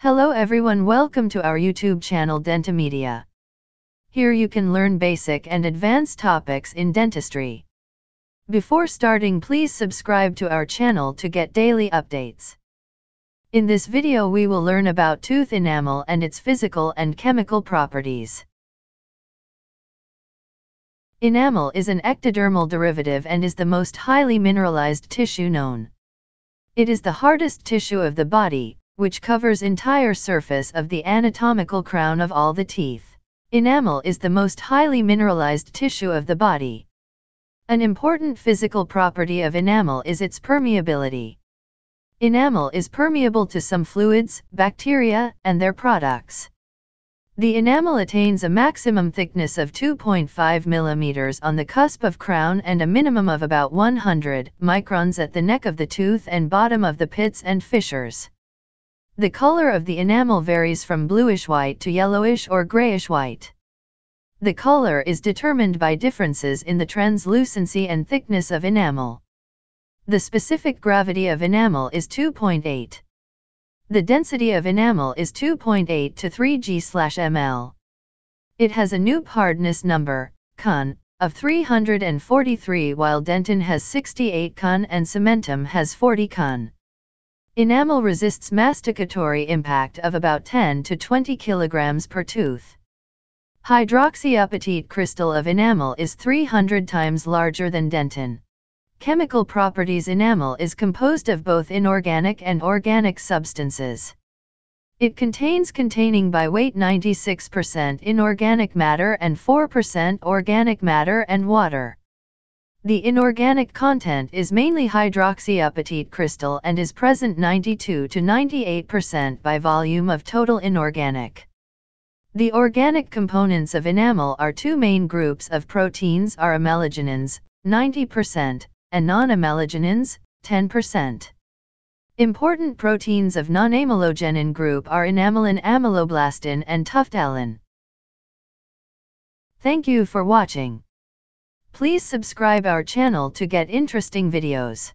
Hello everyone welcome to our YouTube channel DentoMedia. Here you can learn basic and advanced topics in dentistry. Before starting please subscribe to our channel to get daily updates. In this video we will learn about tooth enamel and its physical and chemical properties. Enamel is an ectodermal derivative and is the most highly mineralized tissue known. It is the hardest tissue of the body, which covers entire surface of the anatomical crown of all the teeth. Enamel is the most highly mineralized tissue of the body. An important physical property of enamel is its permeability. Enamel is permeable to some fluids, bacteria, and their products. The enamel attains a maximum thickness of 2.5 mm on the cusp of crown and a minimum of about 100 microns at the neck of the tooth and bottom of the pits and fissures. The color of the enamel varies from bluish-white to yellowish or grayish-white. The color is determined by differences in the translucency and thickness of enamel. The specific gravity of enamel is 2.8. The density of enamel is 2.8 to 3 g/ml. It has a Knoop hardness number, CUN, of 343 while dentin has 68 CUN and cementum has 40 CUN. Enamel resists masticatory impact of about 10 to 20 kg per tooth. Hydroxyapatite crystal of enamel is 300 times larger than dentin. Chemical properties Enamel is composed of both inorganic and organic substances. It contains containing by weight 96% inorganic matter and 4% organic matter and water. The inorganic content is mainly hydroxyapatite crystal and is present 92 to 98% by volume of total inorganic. The organic components of enamel are two main groups of proteins are amelogenins, 90%, and non-amelogenins, 10%. Important proteins of non-amelogenin group are enamelin ameloblastin and tuftelin. Thank you for watching. Please subscribe our channel to get interesting videos.